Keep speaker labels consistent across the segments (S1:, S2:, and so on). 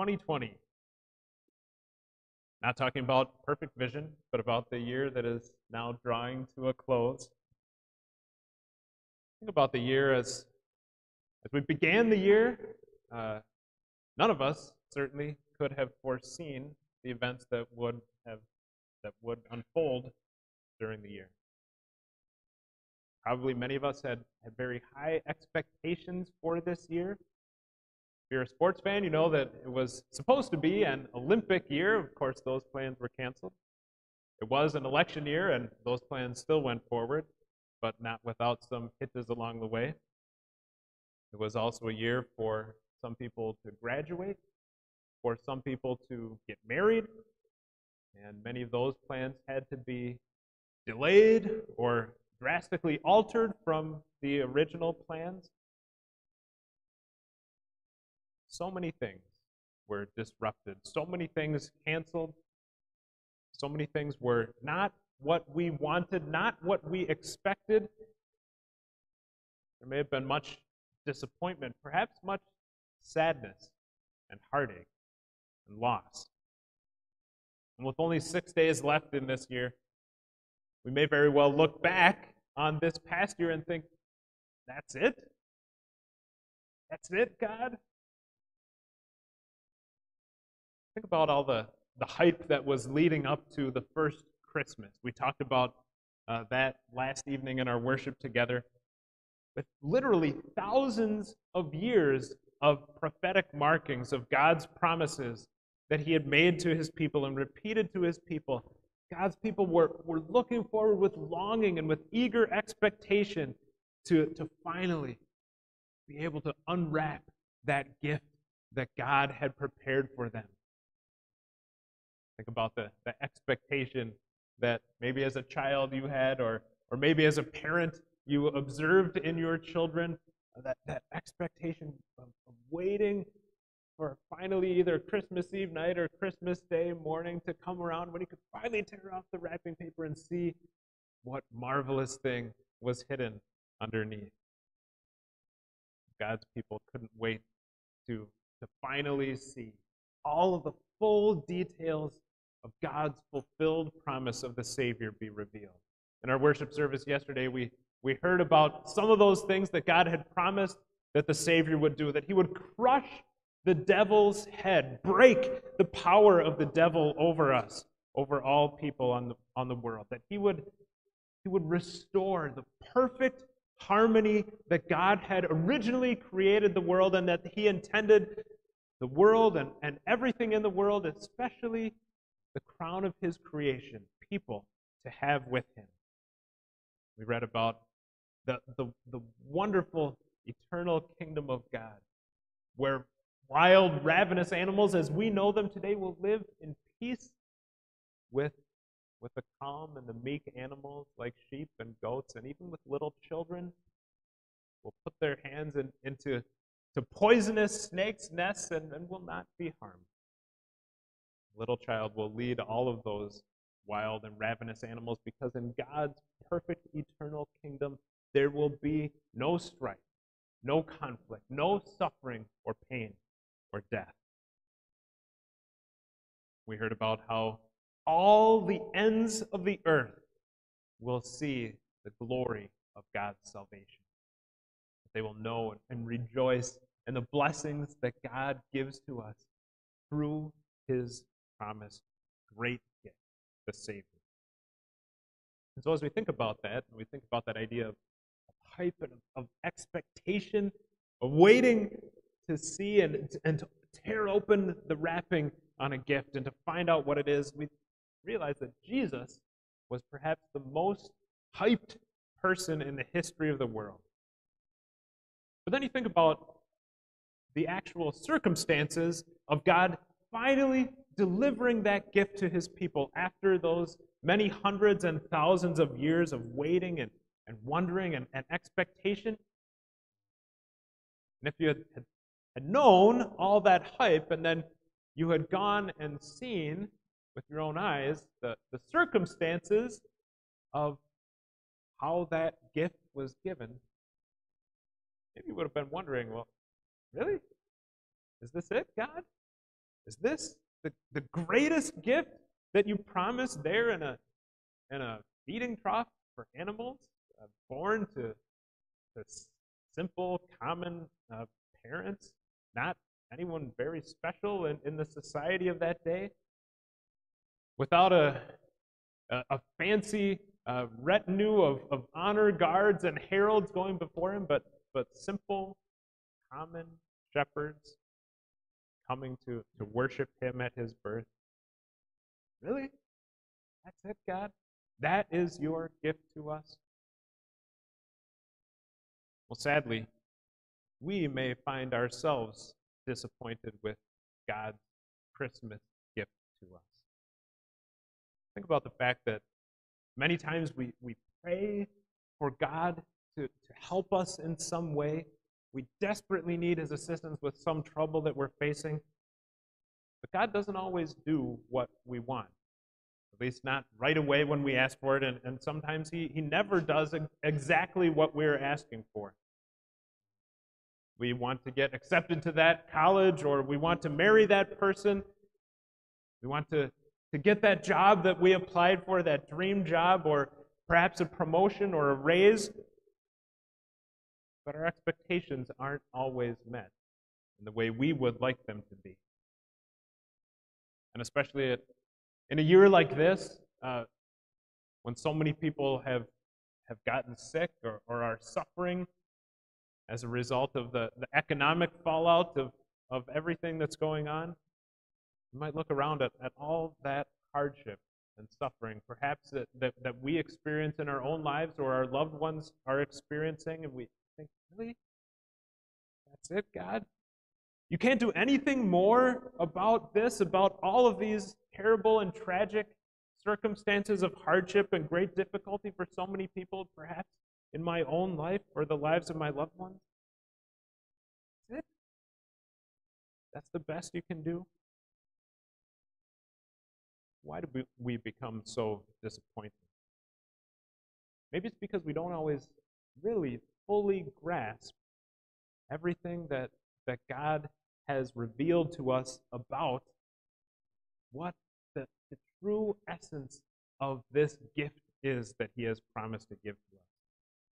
S1: 2020. Not talking about perfect vision, but about the year that is now drawing to a close. Think about the year as, as we began the year. Uh, none of us certainly could have foreseen the events that would have that would unfold during the year. Probably many of us had, had very high expectations for this year. If you're a sports fan, you know that it was supposed to be an Olympic year. Of course, those plans were canceled. It was an election year, and those plans still went forward, but not without some hitches along the way. It was also a year for some people to graduate, for some people to get married, and many of those plans had to be delayed or drastically altered from the original plans. So many things were disrupted, so many things canceled, so many things were not what we wanted, not what we expected. There may have been much disappointment, perhaps much sadness and heartache and loss. And with only six days left in this year, we may very well look back on this past year and think, that's it? That's it, God? Think about all the, the hype that was leading up to the first Christmas. We talked about uh, that last evening in our worship together. With literally thousands of years of prophetic markings of God's promises that He had made to His people and repeated to His people God's people were, were looking forward with longing and with eager expectation to, to finally be able to unwrap that gift that God had prepared for them. Think about the, the expectation that maybe as a child you had, or, or maybe as a parent you observed in your children, uh, that, that expectation of, of waiting for finally either Christmas Eve night or Christmas Day morning to come around when you could finally tear off the wrapping paper and see what marvelous thing was hidden underneath. God's people couldn't wait to, to finally see all of the full details of God's fulfilled promise of the Savior be revealed. In our worship service yesterday, we, we heard about some of those things that God had promised that the Savior would do, that he would crush the devil's head, break the power of the devil over us, over all people on the, on the world, that he would, he would restore the perfect harmony that God had originally created the world and that he intended the world and, and everything in the world, especially the crown of his creation, people, to have with him. We read about the, the, the wonderful eternal kingdom of God, where Wild, ravenous animals as we know them today will live in peace with, with the calm and the meek animals like sheep and goats, and even with little children will put their hands in, into to poisonous snakes' nests and, and will not be harmed. Little child will lead all of those wild and ravenous animals because in God's perfect eternal kingdom there will be no strife, no conflict, no suffering or pain or death. We heard about how all the ends of the earth will see the glory of God's salvation. They will know and rejoice in the blessings that God gives to us through his promised great gift, the Savior. And so, as we think about that, and we think about that idea of hype and of expectation, of waiting to see and, and to tear open the wrapping on a gift and to find out what it is, we realize that Jesus was perhaps the most hyped person in the history of the world. But then you think about the actual circumstances of God finally delivering that gift to his people after those many hundreds and thousands of years of waiting and, and wondering and, and expectation. And if you had, had known all that hype, and then you had gone and seen with your own eyes the, the circumstances of how that gift was given, maybe you would have been wondering, well, really? Is this it, God? Is this the, the greatest gift that you promised there in a, in a feeding trough for animals, uh, born to, to simple, common uh, parents, not anyone very special in, in the society of that day? Without a, a, a fancy uh, retinue of, of honor guards and heralds going before him, but, but simple, common shepherds coming to, to worship him at his birth. Really? That's it, God? That is your gift to us? Well, sadly, we may find ourselves disappointed with God's Christmas gift to us. Think about the fact that many times we, we pray for God to, to help us in some way. We desperately need His assistance with some trouble that we're facing. But God doesn't always do what we want, at least not right away when we ask for it, and, and sometimes He, he never does exactly what we're asking for. We want to get accepted to that college, or we want to marry that person. We want to, to get that job that we applied for, that dream job, or perhaps a promotion or a raise. But our expectations aren't always met in the way we would like them to be. And especially at, in a year like this, uh, when so many people have, have gotten sick or, or are suffering as a result of the, the economic fallout of, of everything that's going on, you might look around at, at all that hardship and suffering, perhaps that, that, that we experience in our own lives or our loved ones are experiencing, and we think, really? That's it, God? You can't do anything more about this, about all of these terrible and tragic circumstances of hardship and great difficulty for so many people, perhaps in my own life or the lives of my loved ones? That's it? That's the best you can do? Why do we become so disappointed? Maybe it's because we don't always really fully grasp everything that, that God has revealed to us about what the, the true essence of this gift is that he has promised to give to us.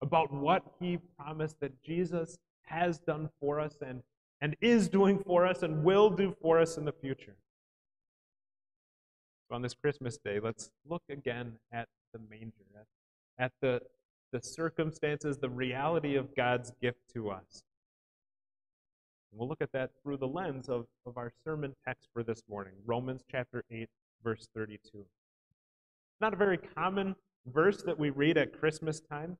S1: About what he promised that Jesus has done for us and, and is doing for us and will do for us in the future. So on this Christmas day, let's look again at the manger, at, at the, the circumstances, the reality of God's gift to us. And we'll look at that through the lens of, of our sermon text for this morning, Romans chapter 8, verse 32. Not a very common verse that we read at Christmas time,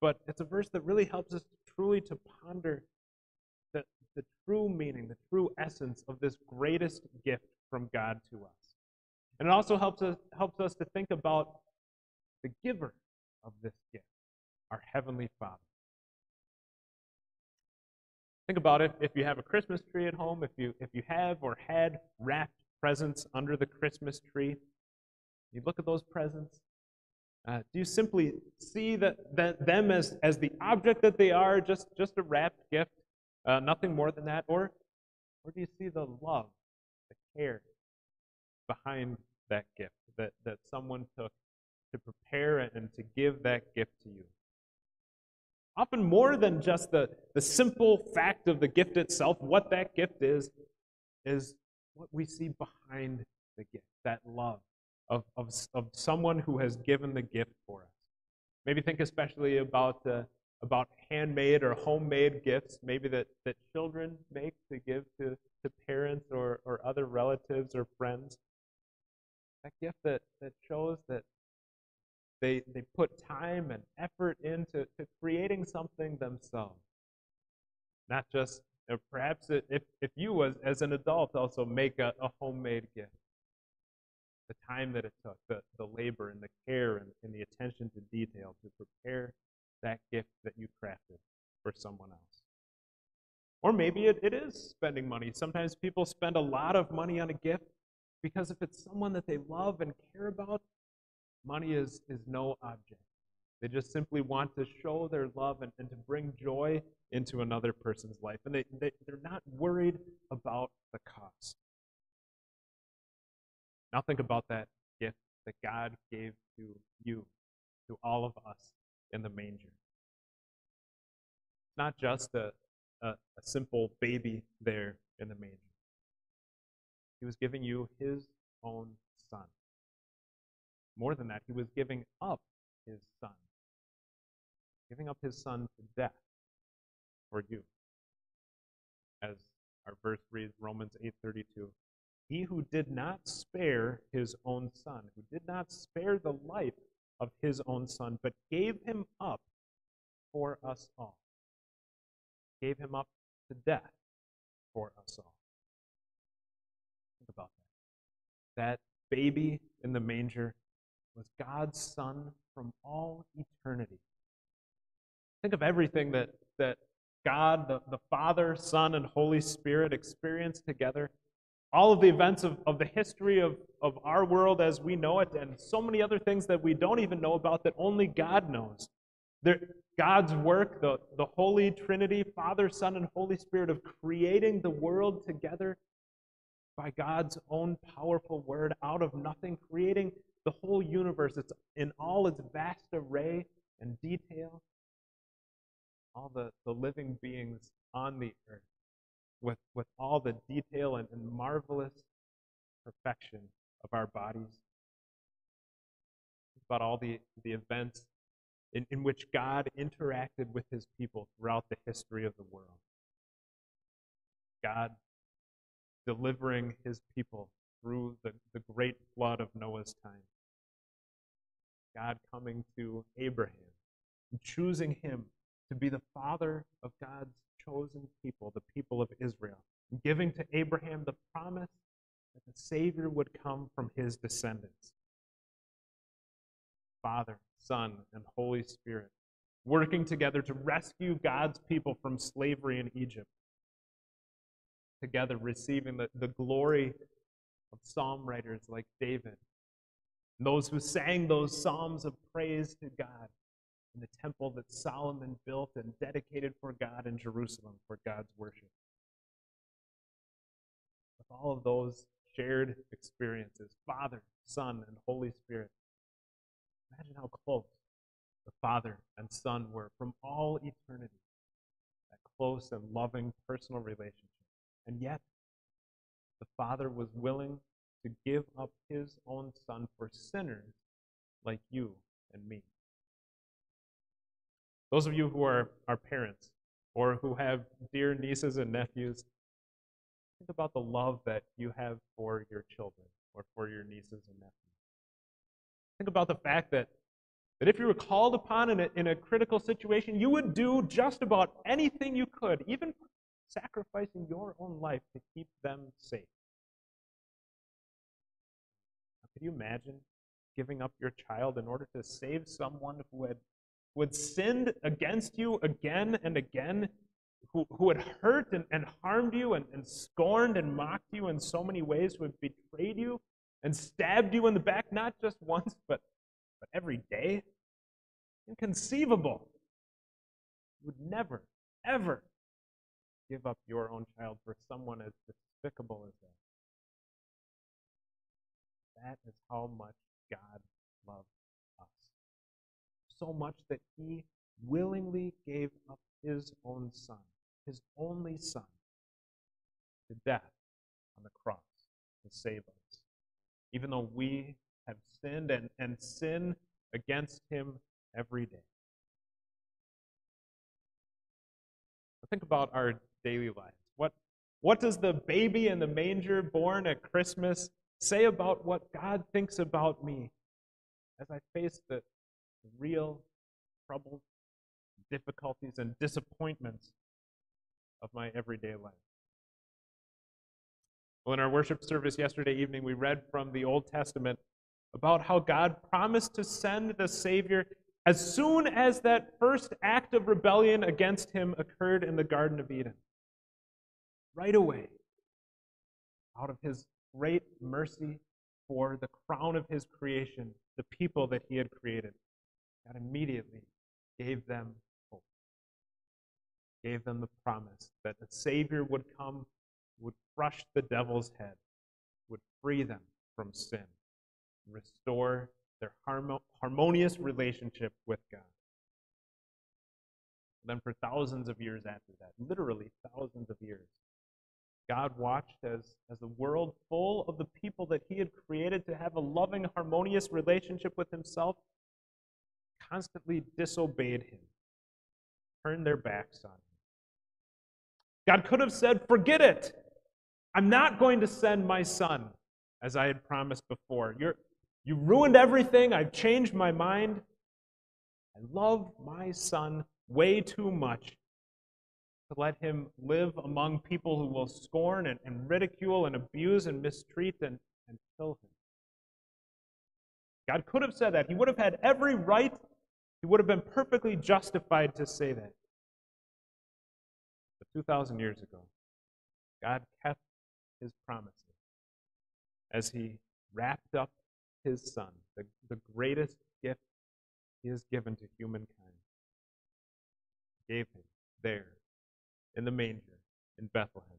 S1: but it's a verse that really helps us truly to ponder the, the true meaning, the true essence of this greatest gift from God to us. And it also helps us, helps us to think about the giver of this gift, our Heavenly Father. Think about it. If you have a Christmas tree at home, if you, if you have or had wrapped presents under the Christmas tree, you look at those presents. Uh, do you simply see that, that them as, as the object that they are, just, just a wrapped gift, uh, nothing more than that? Or, or do you see the love, the care behind that gift that, that someone took to prepare and to give that gift to you? Often more than just the, the simple fact of the gift itself, what that gift is, is what we see behind the gift, that love of, of, of someone who has given the gift for us. Maybe think especially about, uh, about handmade or homemade gifts, maybe that, that children make to give to, to parents or, or other relatives or friends. That gift that, that shows that they, they put time and effort into to creating something themselves. Not just, perhaps if, if you, as, as an adult, also make a, a homemade gift. The time that it took, the, the labor and the care and, and the attention to detail to prepare that gift that you crafted for someone else. Or maybe it, it is spending money. Sometimes people spend a lot of money on a gift because if it's someone that they love and care about, Money is, is no object. They just simply want to show their love and, and to bring joy into another person's life. And they, they, they're not worried about the cost. Now think about that gift that God gave to you, to all of us in the manger. It's not just a, a, a simple baby there in the manger. He was giving you his own son. More than that, he was giving up his son. Giving up his son to death for you. As our verse reads, Romans 8:32. He who did not spare his own son, who did not spare the life of his own son, but gave him up for us all. Gave him up to death for us all. Think about that. That baby in the manger was God's son from all eternity. Think of everything that, that God, the, the Father, Son, and Holy Spirit experienced together. All of the events of, of the history of, of our world as we know it, and so many other things that we don't even know about that only God knows. God's work, the, the Holy Trinity, Father, Son, and Holy Spirit, of creating the world together by God's own powerful word out of nothing, creating the whole universe it's in all its vast array and detail all the, the living beings on the earth with, with all the detail and, and marvelous perfection of our bodies. About all the, the events in, in which God interacted with his people throughout the history of the world. God delivering his people through the, the great flood of Noah's time. God coming to Abraham and choosing him to be the father of God's chosen people, the people of Israel, and giving to Abraham the promise that the Savior would come from his descendants. Father, Son, and Holy Spirit, working together to rescue God's people from slavery in Egypt. Together, receiving the, the glory of psalm writers like David, those who sang those psalms of praise to God in the temple that Solomon built and dedicated for God in Jerusalem for God's worship. With all of those shared experiences, Father, Son, and Holy Spirit, imagine how close the Father and Son were from all eternity. That close and loving personal relationship. And yet, the Father was willing to give up his own Son for sinners like you and me. Those of you who are, are parents or who have dear nieces and nephews, think about the love that you have for your children or for your nieces and nephews. Think about the fact that, that if you were called upon in a, in a critical situation, you would do just about anything you could, even sacrificing your own life to keep them safe. You imagine giving up your child in order to save someone who had who had sinned against you again and again, who, who had hurt and, and harmed you and, and scorned and mocked you in so many ways, who had betrayed you and stabbed you in the back, not just once, but, but every day? Inconceivable. You would never, ever give up your own child for someone as despicable as that. That is how much God loves us. so much that he willingly gave up his own son, his only son, to death on the cross to save us. Even though we have sinned and, and sin against him every day. Think about our daily lives. What, what does the baby in the manger born at Christmas say about what God thinks about me as I face the, real troubles, difficulties, and disappointments of my everyday life. Well, in our worship service yesterday evening, we read from the Old Testament about how God promised to send the Savior as soon as that first act of rebellion against Him occurred in the Garden of Eden. Right away, out of His great mercy for the crown of His creation, the people that He had created. God immediately gave them hope, gave them the promise that a Savior would come, would crush the devil's head, would free them from sin, restore their harmonious relationship with God. And then, for thousands of years after that, literally thousands of years, God watched as, as the world full of the people that He had created to have a loving, harmonious relationship with Himself constantly disobeyed Him, turned their backs on Him. God could have said, Forget it. I'm not going to send my son, as I had promised before. You're, you ruined everything. I've changed my mind. I love my son way too much to let him live among people who will scorn and, and ridicule and abuse and mistreat and, and kill him. God could have said that. He would have had every right, he would have been perfectly justified to say that. But 2,000 years ago, God kept his promises as he wrapped up his son, the, the greatest gift he has given to humankind. Gave him there in the manger in Bethlehem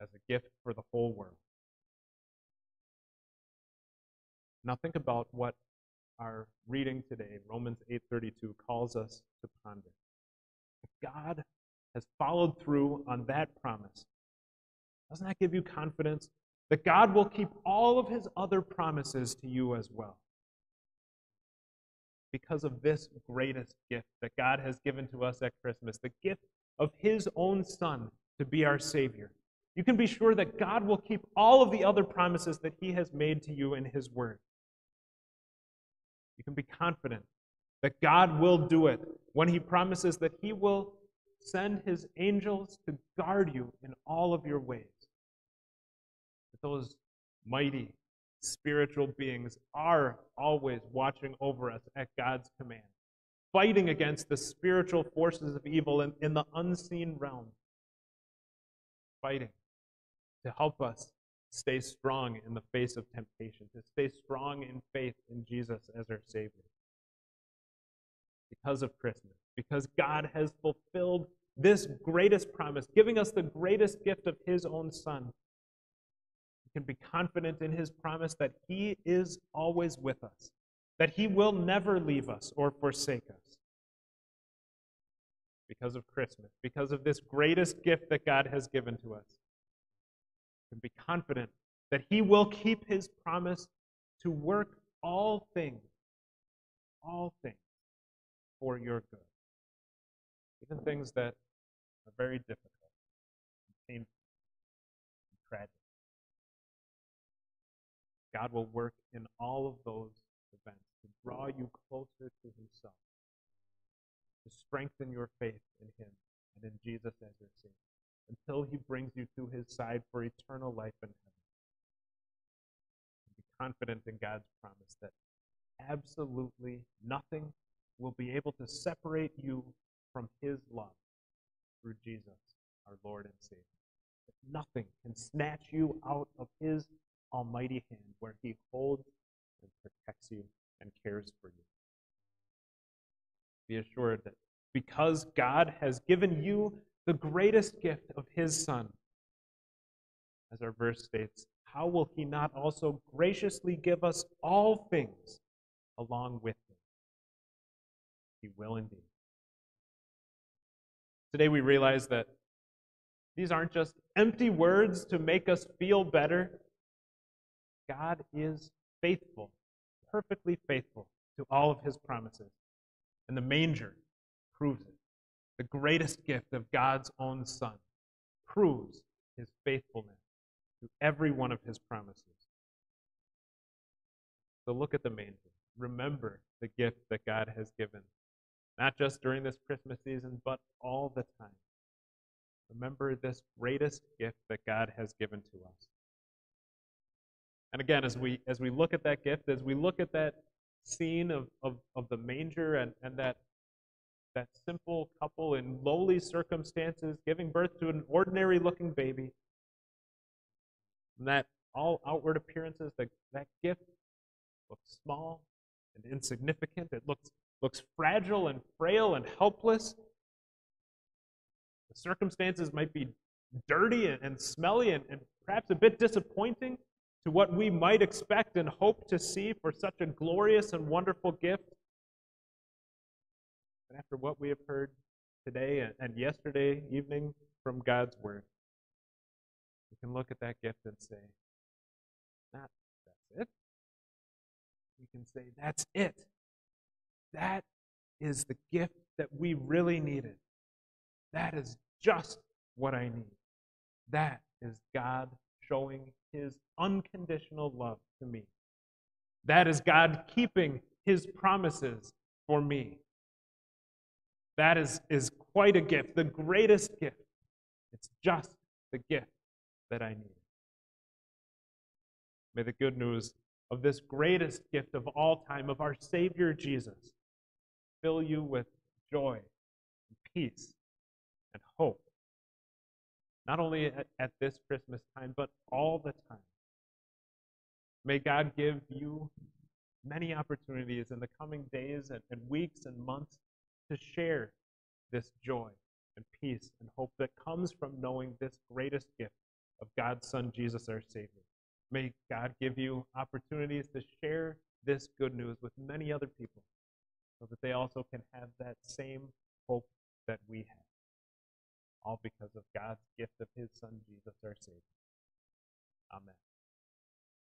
S1: as a gift for the whole world. Now think about what our reading today, Romans 8:32 calls us to ponder. God has followed through on that promise, doesn't that give you confidence that God will keep all of his other promises to you as well? Because of this greatest gift that God has given to us at Christmas, the gift of his own Son to be our Savior. You can be sure that God will keep all of the other promises that he has made to you in his Word. You can be confident that God will do it when he promises that he will send his angels to guard you in all of your ways That those mighty spiritual beings are always watching over us at God's command, fighting against the spiritual forces of evil in, in the unseen realm, fighting to help us stay strong in the face of temptation, to stay strong in faith in Jesus as our Savior. Because of Christmas, because God has fulfilled this greatest promise, giving us the greatest gift of His own Son. We can be confident in his promise that he is always with us, that he will never leave us or forsake us. Because of Christmas, because of this greatest gift that God has given to us, can be confident that he will keep his promise to work all things, all things for your good. Even things that are very difficult and painful and tragic. God will work in all of those draw you closer to Himself, to strengthen your faith in Him and in Jesus as your Savior, until He brings you to His side for eternal life in heaven. Be confident in God's promise that absolutely nothing will be able to separate you from His love through Jesus, our Lord and Savior. That nothing can snatch you out of His almighty hand where he holds and protects you and cares for you. Be assured that because God has given you the greatest gift of his Son, as our verse states, how will he not also graciously give us all things along with him? He will indeed. Today we realize that these aren't just empty words to make us feel better, God is faithful, perfectly faithful to all of his promises. And the manger proves it. The greatest gift of God's own Son proves his faithfulness to every one of his promises. So look at the manger. Remember the gift that God has given, not just during this Christmas season, but all the time. Remember this greatest gift that God has given to us. And again, as we as we look at that gift, as we look at that scene of, of, of the manger and, and that that simple couple in lowly circumstances giving birth to an ordinary looking baby, and that all outward appearances, that, that gift looks small and insignificant. It looks looks fragile and frail and helpless. The circumstances might be dirty and, and smelly and, and perhaps a bit disappointing. To what we might expect and hope to see for such a glorious and wonderful gift. And after what we have heard today and yesterday evening from God's Word, we can look at that gift and say, not that's it. We can say, that's it. That is the gift that we really needed. That is just what I need. That is God showing his unconditional love to me. That is God keeping his promises for me. That is, is quite a gift, the greatest gift. It's just the gift that I need. May the good news of this greatest gift of all time, of our Savior Jesus, fill you with joy and peace and hope. Not only at, at this Christmas time, but all the time. May God give you many opportunities in the coming days and, and weeks and months to share this joy and peace and hope that comes from knowing this greatest gift of God's Son, Jesus, our Savior. May God give you opportunities to share this good news with many other people so that they also can have that same hope that we have. All because of God's gift of His Son, Jesus, our Savior. Amen.